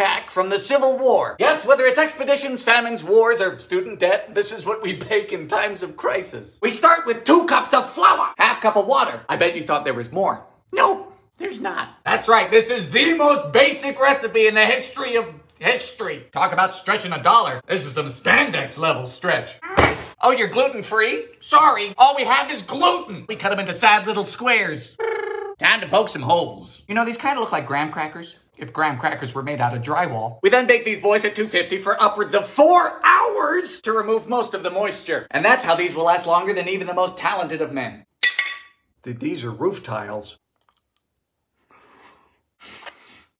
attack from the Civil War. Yes, whether it's expeditions, famines, wars, or student debt, this is what we bake in times of crisis. We start with two cups of flour, half cup of water. I bet you thought there was more. Nope, there's not. That's right, this is the most basic recipe in the history of history. Talk about stretching a dollar. This is some spandex level stretch. Oh, you're gluten free? Sorry, all we have is gluten. We cut them into sad little squares. Time to poke some holes. You know, these kind of look like graham crackers. If graham crackers were made out of drywall. We then bake these boys at 250 for upwards of four hours to remove most of the moisture. And that's how these will last longer than even the most talented of men. These are roof tiles.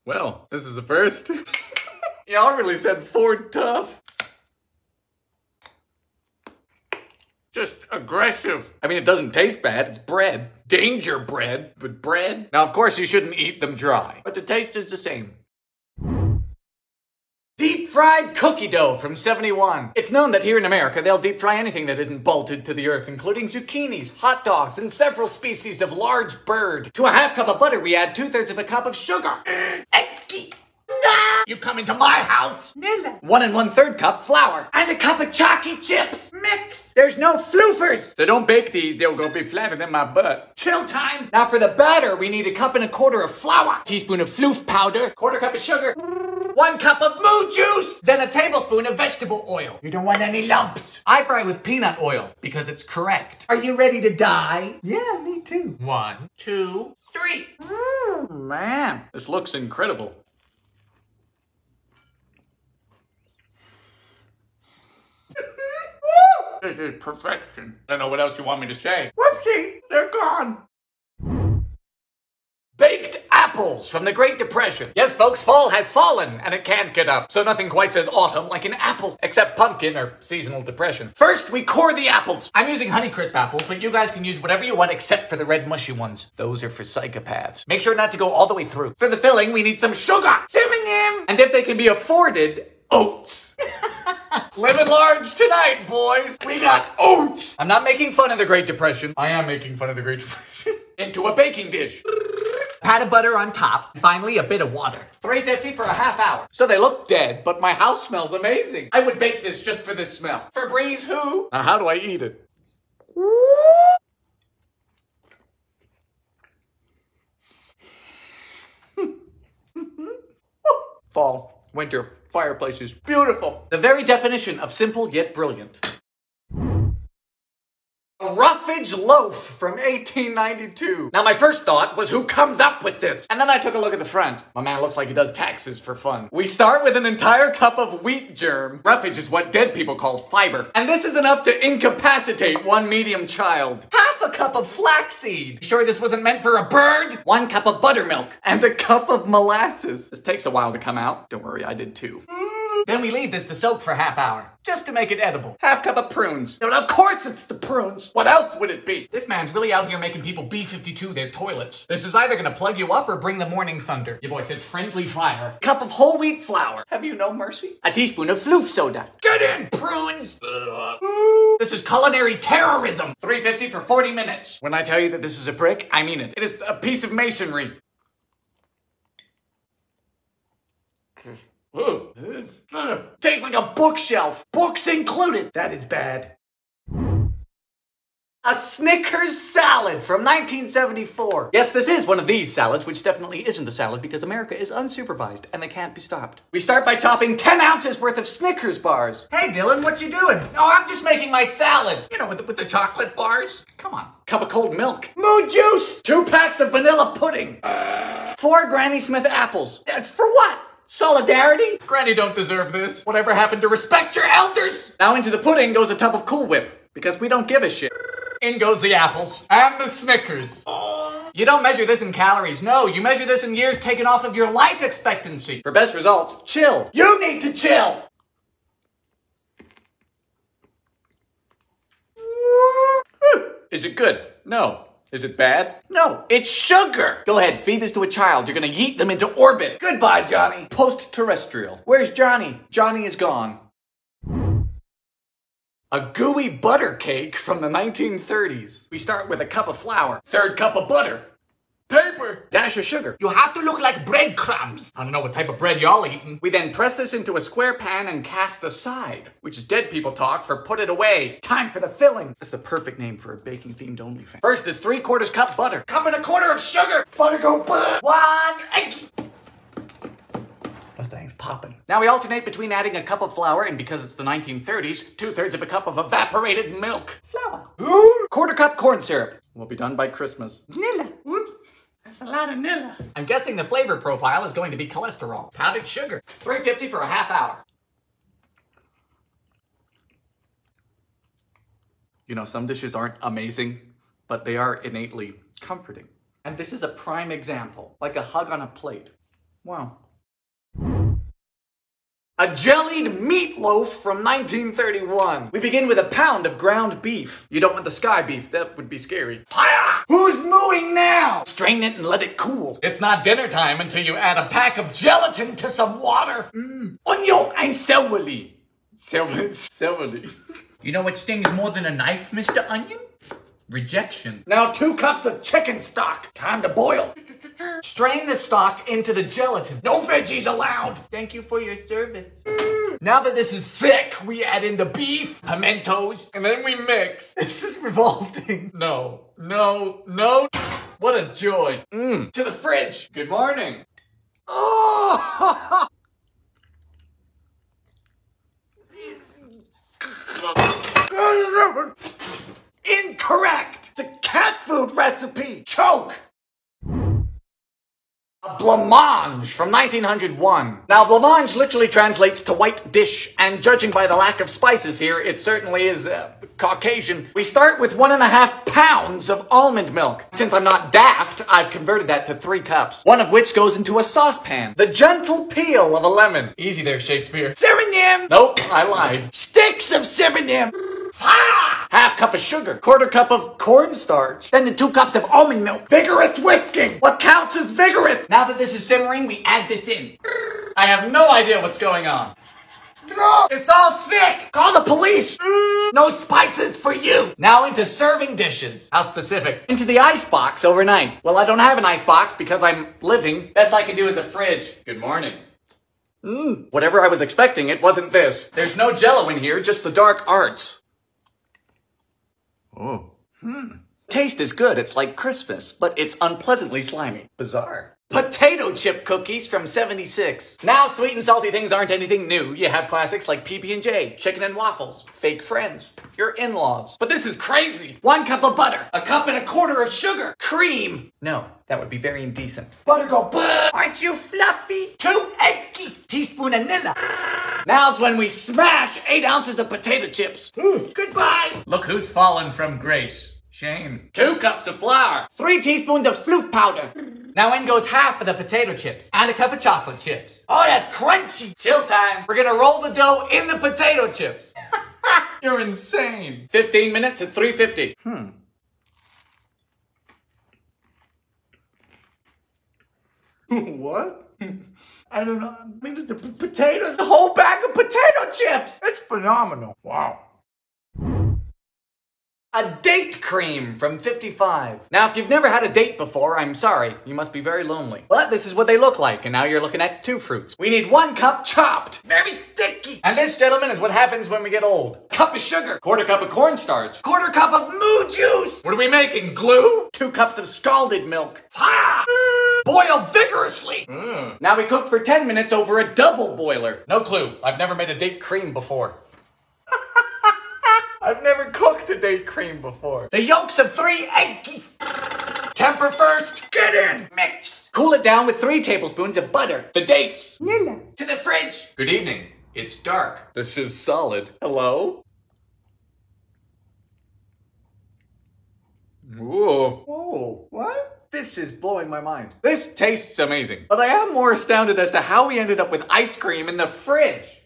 Well, this is a first. Y'all really said Ford tough. Just aggressive. I mean, it doesn't taste bad. It's bread. Danger bread, but bread. Now, of course, you shouldn't eat them dry, but the taste is the same. Deep fried cookie dough from 71. It's known that here in America, they'll deep fry anything that isn't bolted to the earth, including zucchinis, hot dogs, and several species of large bird. To a half cup of butter, we add two thirds of a cup of sugar. You come into my house. One and one third cup flour. And a cup of chalky chips. Mix. There's no floofers. They don't bake these, they'll go be flatter than my butt. Chill time. Now for the batter, we need a cup and a quarter of flour, teaspoon of floof powder, quarter cup of sugar, one cup of moo juice, then a tablespoon of vegetable oil. You don't want any lumps. I fry with peanut oil because it's correct. Are you ready to die? Yeah, me too. One, two, three. Mm. man, this looks incredible. This is perfection. I don't know what else you want me to say. Whoopsie, they're gone. Baked apples from the Great Depression. Yes, folks, fall has fallen and it can't get up. So nothing quite says autumn like an apple, except pumpkin or seasonal depression. First, we core the apples. I'm using Honeycrisp apples, but you guys can use whatever you want except for the red mushy ones. Those are for psychopaths. Make sure not to go all the way through. For the filling, we need some sugar. Syringham. And if they can be afforded, oats. Living large tonight, boys. We got oats. I'm not making fun of the Great Depression. I am making fun of the Great Depression. Into a baking dish. Pat of butter on top. Finally, a bit of water. 350 for a half hour. So they look dead, but my house smells amazing. I would bake this just for this smell. Febreze who? Now how do I eat it? Fall, winter, fireplaces. Beautiful. The very definition of simple yet brilliant. A roughage loaf from 1892. Now my first thought was who comes up with this? And then I took a look at the front. My man looks like he does taxes for fun. We start with an entire cup of wheat germ. Roughage is what dead people call fiber. And this is enough to incapacitate one medium child. Half a cup of flaxseed. Sure this wasn't meant for a bird? One cup of buttermilk. And a cup of molasses. This takes a while to come out. Don't worry, I did too. Mm. Then we leave this to soak for half hour, just to make it edible. Half cup of prunes. And of course it's the prunes. What else would it be? This man's really out here making people B-52 their toilets. This is either gonna plug you up or bring the morning thunder. Your boy said friendly fire. Cup of whole wheat flour. Have you no mercy? A teaspoon of floof soda. Get in, prunes! This is culinary terrorism. 350 for 40 minutes. When I tell you that this is a brick, I mean it. It is a piece of masonry. Tastes like a bookshelf. Books included. That is bad. A Snickers salad from 1974. Yes, this is one of these salads, which definitely isn't a salad because America is unsupervised and they can't be stopped. We start by chopping 10 ounces worth of Snickers bars. Hey, Dylan, what you doing? Oh, I'm just making my salad. You know, with the, with the chocolate bars. Come on. Cup of cold milk. Moo juice. Two packs of vanilla pudding. Four Granny Smith apples. For what? Solidarity? Granny don't deserve this. Whatever happened to respect your elders? Now into the pudding goes a tub of Cool Whip, because we don't give a shit. In goes the apples. And the Snickers. You don't measure this in calories. No, you measure this in years taken off of your life expectancy. For best results, chill. You need to chill! Hmm. Is it good? No. Is it bad? No, it's sugar. Go ahead, feed this to a child. You're gonna yeet them into orbit. Goodbye, Johnny. Post-terrestrial. Where's Johnny? Johnny is gone. A gooey butter cake from the 1930s. We start with a cup of flour, third cup of butter, Paper. Dash of sugar. You have to look like breadcrumbs. I don't know what type of bread y'all eating. We then press this into a square pan and cast aside, which is dead people talk for put it away. Time for the filling. That's the perfect name for a baking themed only OnlyFans. First is three quarters cup butter. Cup and a quarter of sugar. Butter go butter. One egg. This thing's popping. Now we alternate between adding a cup of flour and because it's the 1930s, two thirds of a cup of evaporated milk. Flour. Quarter cup corn syrup. We'll be done by Christmas. Nilla. I'm guessing the flavor profile is going to be cholesterol. Powdered sugar. 350 for a half hour. You know, some dishes aren't amazing, but they are innately comforting. And this is a prime example, like a hug on a plate. Wow. A jellied meatloaf from 1931. We begin with a pound of ground beef. You don't want the sky beef, that would be scary. Fire! Who's mooing now? Strain it and let it cool. It's not dinner time until you add a pack of gelatin to some water. Mmm. Onion and celery. Celery. Celery. You know what stings more than a knife, Mr. Onion? Rejection. Now two cups of chicken stock. Time to boil. Strain the stock into the gelatin. No veggies allowed. Thank you for your service. Mm. Now that this is thick, we add in the beef, pimentos, and then we mix. This is revolting. No, no, no. What a joy. Mmm. To the fridge. Good morning. Oh! Incorrect! It's a cat food recipe! Choke! A blancmange from 1901. Now, blancmange literally translates to white dish, and judging by the lack of spices here, it certainly is uh, Caucasian. We start with one and a half pounds of almond milk. Since I'm not daft, I've converted that to three cups, one of which goes into a saucepan. The gentle peel of a lemon. Easy there, Shakespeare. Synonym! Nope, I lied. Sticks of synonym! Half cup of sugar, quarter cup of cornstarch, then the two cups of almond milk. Vigorous whisking! What counts as vigorous? Now that this is simmering, we add this in. I have no idea what's going on. No! It's all thick! Call the police! No spices for you! Now into serving dishes. How specific? Into the ice box overnight. Well, I don't have an ice box because I'm living. Best I can do is a fridge. Good morning. Mmm. Whatever I was expecting, it wasn't this. There's no jello in here, just the dark arts. Oh. Hmm. Taste is good. It's like Christmas, but it's unpleasantly slimy. Bizarre. Potato chip cookies from 76. Now sweet and salty things aren't anything new. You have classics like PB&J, chicken and waffles, fake friends, your in-laws. But this is crazy. One cup of butter, a cup and a quarter of sugar, cream. No, that would be very indecent. Butter go, but aren't you fluffy? Two eggy, teaspoon of vanilla. Now's when we smash eight ounces of potato chips. Mm, goodbye. Look who's fallen from grace. Shame. Two cups of flour. Three teaspoons of floof powder. Now in goes half of the potato chips and a cup of chocolate chips. Oh, that's crunchy. Chill time. We're gonna roll the dough in the potato chips. You're insane. 15 minutes at 350. Hmm. what? I don't know. I mean, the potatoes, the whole bag of potato chips. It's phenomenal. Wow. A date cream from 55. Now, if you've never had a date before, I'm sorry. You must be very lonely. But this is what they look like, and now you're looking at two fruits. We need one cup chopped. Very sticky. And this, gentlemen, is what happens when we get old. Cup of sugar. Quarter cup of cornstarch. Quarter cup of moo juice. What are we making, glue? Two cups of scalded milk. Ah! Boil vigorously. Mm. Now we cook for 10 minutes over a double boiler. No clue. I've never made a date cream before. I've never cooked a date cream before. The yolks of three eggs. Temper first. Get in. Mix. Cool it down with three tablespoons of butter. The dates. Nilla. To the fridge. Good evening. It's dark. This is solid. Hello? Whoa. Whoa. What? This is blowing my mind. This tastes amazing. But I am more astounded as to how we ended up with ice cream in the fridge.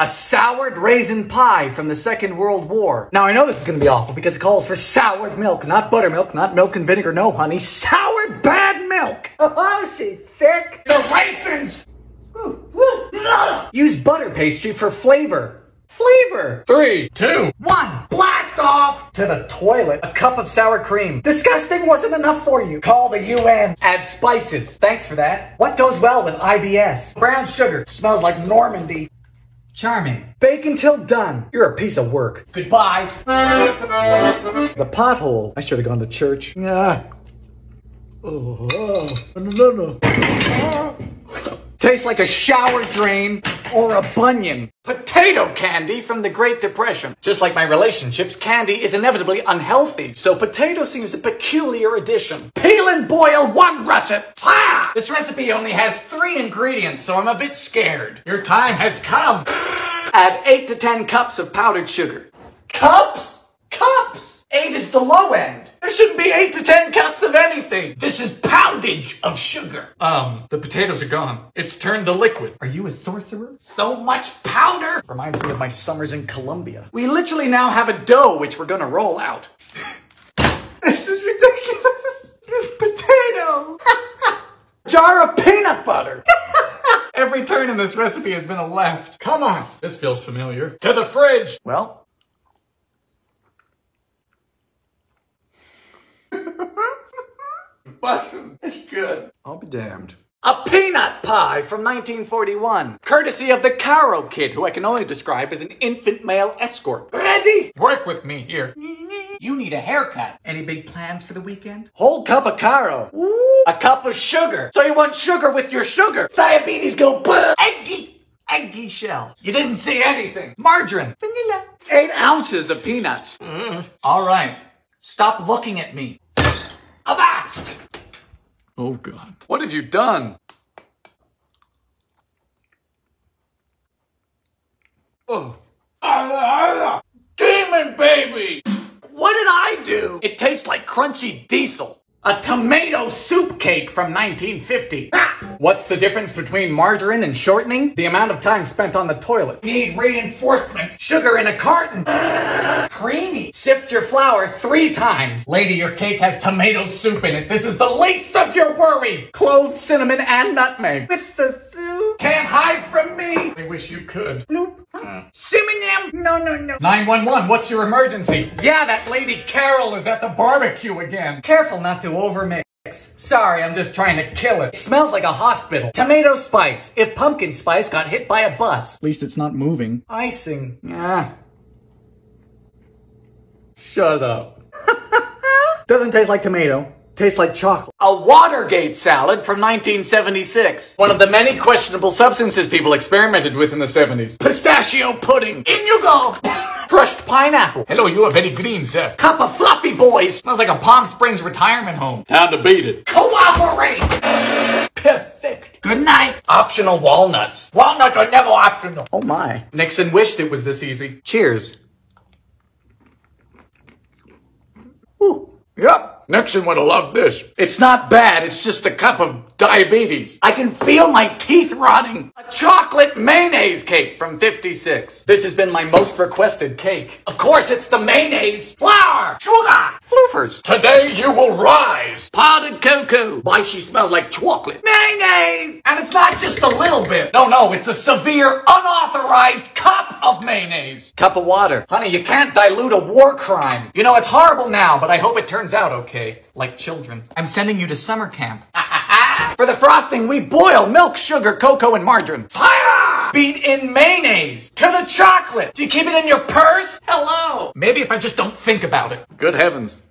A soured raisin pie from the Second World War. Now I know this is gonna be awful because it calls for soured milk, not buttermilk, not milk and vinegar, no honey. Soured bad milk! Oh, she thick! The raisins! Use butter pastry for flavor. Flavor! Three, two, one, blast off! To the toilet. A cup of sour cream. Disgusting wasn't enough for you. Call the UN. Add spices. Thanks for that. What goes well with IBS? Brown sugar. Smells like Normandy. Charming. Bake until done. You're a piece of work. Goodbye. the pothole. I should have gone to church. Yeah. Oh, oh. no, no, no. Tastes like a shower drain or a bunion. Potato candy from the Great Depression. Just like my relationships, candy is inevitably unhealthy, so potato seems a peculiar addition. Peel and boil one russet. Ah! This recipe only has three ingredients, so I'm a bit scared. Your time has come. Add 8 to 10 cups of powdered sugar. Cups? Cups! Eight is the low end. There shouldn't be eight to ten cups of anything. This is poundage of sugar. Um, the potatoes are gone. It's turned to liquid. Are you a sorcerer? So much powder! Reminds me of my summers in Colombia. We literally now have a dough which we're gonna roll out. this is ridiculous. This potato. Jar of peanut butter. Every turn in this recipe has been a left. Come on. This feels familiar. To the fridge. Well, mushroom. It's good. I'll be damned. A peanut pie from 1941, courtesy of the Karo Kid, who I can only describe as an infant male escort. Randy, work with me here. You need a haircut. Any big plans for the weekend? Whole cup of Karo. A cup of sugar. So you want sugar with your sugar. Diabetes go boom. Eggy. Eggy shell. You didn't see anything. Margarine. Vanilla. Eight ounces of peanuts. Mm. All right. Stop looking at me. Avast! Oh God. What have you done? Oh. Demon baby! What did I do? It tastes like crunchy diesel. A tomato soup cake from 1950. Ah! What's the difference between margarine and shortening? The amount of time spent on the toilet. Need reinforcements. Sugar in a carton. Creamy. Sift your flour three times. Lady, your cake has tomato soup in it. This is the least of your worries. Cloves cinnamon and nutmeg. With the soup. Can't hide from me. I wish you could. Synonym? No, no, no. 911, what's your emergency? Yeah, that lady Carol is at the barbecue again. Careful not to overmix. Sorry, I'm just trying to kill it. it. Smells like a hospital. Tomato spice. If pumpkin spice got hit by a bus. At least it's not moving. Icing. Yeah. Shut up. Doesn't taste like tomato. Tastes like chocolate. A Watergate salad from 1976. One of the many questionable substances people experimented with in the 70s. Pistachio pudding. In you go. Crushed pineapple. Hello, you are very green, sir. Cup of fluffy boys. Smells like a Palm Springs retirement home. Time to beat it. Cooperate. Perfect. Good night. Optional walnuts. Walnuts are never optional. Oh my. Nixon wished it was this easy. Cheers. Ooh. Yep. Nixon would have loved this. It's not bad, it's just a cup of diabetes. I can feel my teeth rotting. A chocolate mayonnaise cake from 56. This has been my most requested cake. Of course, it's the mayonnaise. Flour. Sugar. Floofers. Today you will rise. Powdered cocoa. Why she smells like chocolate. Mayonnaise. And it's not just a little bit. No, no, it's a severe, unauthorized cup of mayonnaise. Cup of water. Honey, you can't dilute a war crime. You know, it's horrible now, but I hope it turns out okay. Like children. I'm sending you to summer camp. For the frosting, we boil milk, sugar, cocoa, and margarine. Fire! Beat in mayonnaise. To the chocolate. Do you keep it in your purse? Hello. Maybe if I just don't think about it. Good heavens.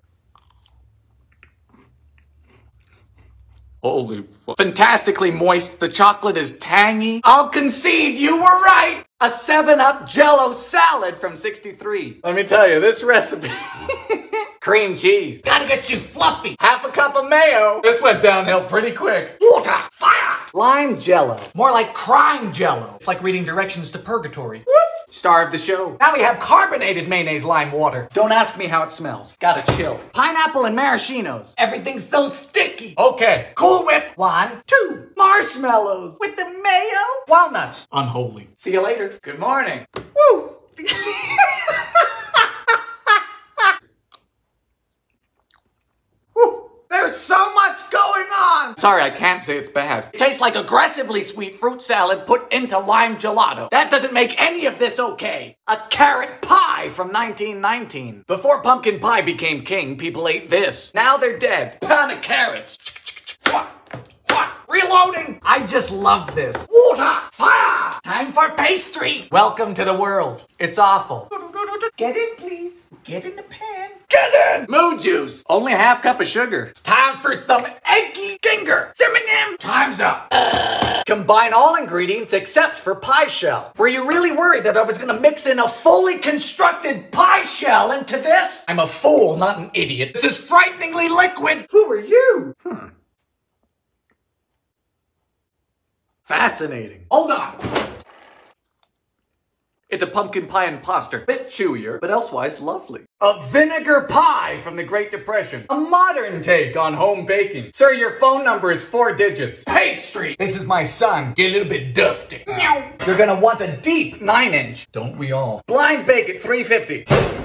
Holy fuck. Fantastically moist. The chocolate is tangy. I'll concede you were right. A 7-Up Jello salad from 63. Let me tell you, this recipe... Cream cheese. Gotta get you fluffy. Half a cup of mayo. This went downhill pretty quick. Water. Fire. Lime jello. More like crime jello. It's like reading directions to purgatory. Star of the show. Now we have carbonated mayonnaise lime water. Don't ask me how it smells. Gotta chill. Pineapple and maraschinos. Everything's so sticky. Okay. Cool Whip. One, two. Marshmallows. With the mayo. Walnuts. Unholy. See you later. Good morning. Woo. There's so much going on! Sorry, I can't say it's bad. It tastes like aggressively sweet fruit salad put into lime gelato. That doesn't make any of this okay. A carrot pie from 1919. Before pumpkin pie became king, people ate this. Now they're dead. Pound of carrots. Reloading! I just love this. Water! Fire! Time for pastry! Welcome to the world. It's awful. Get in, please. Get in the pan. Get in! Moo juice! Only a half cup of sugar. It's time for some eggy ginger. Simming Time's up. Combine all ingredients except for pie shell. Were you really worried that I was gonna mix in a fully constructed pie shell into this? I'm a fool, not an idiot. This is frighteningly liquid. Who are you? Hmm. Fascinating. Hold on. It's a pumpkin pie imposter. Bit chewier, but elsewise lovely. A vinegar pie from the Great Depression. A modern take on home baking. Sir, your phone number is four digits. Pastry! This is my son. Get a little bit dusty. You're gonna want a deep nine inch. Don't we all? Blind bake at 350.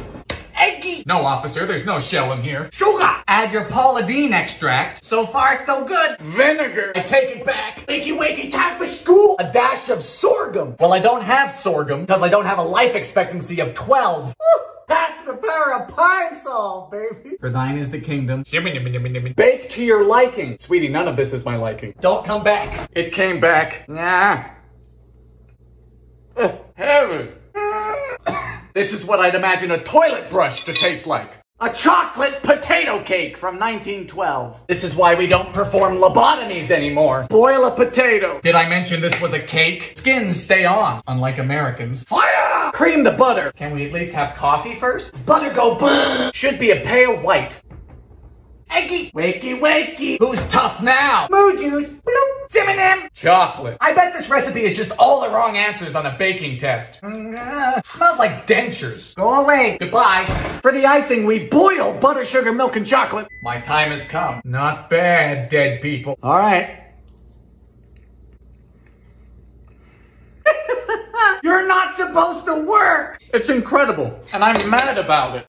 No, officer, there's no shell in here. Sugar! Add your Paula Deen extract. So far, so good. Vinegar. I take it back. Wakey, wakey, time for school. A dash of sorghum. Well, I don't have sorghum because I don't have a life expectancy of 12. That's the power of pine sol, baby. For thine is the kingdom. Bake to your liking. Sweetie, none of this is my liking. Don't come back. It came back. Nah. Uh, heaven. This is what I'd imagine a toilet brush to taste like. A chocolate potato cake from 1912. This is why we don't perform lobotomies anymore. Boil a potato. Did I mention this was a cake? Skins stay on, unlike Americans. Fire! Cream the butter. Can we at least have coffee first? Butter go boom. Should be a pale white. Eggy. Wakey wakey. Who's tough now? Moo juice. Bloop. Ziminem. Chocolate. I bet this recipe is just all the wrong answers on a baking test. Mm, Smells like dentures. Go away. Goodbye. For the icing, we boil butter, sugar, milk, and chocolate. My time has come. Not bad, dead people. All right. You're not supposed to work. It's incredible, and I'm mad about it.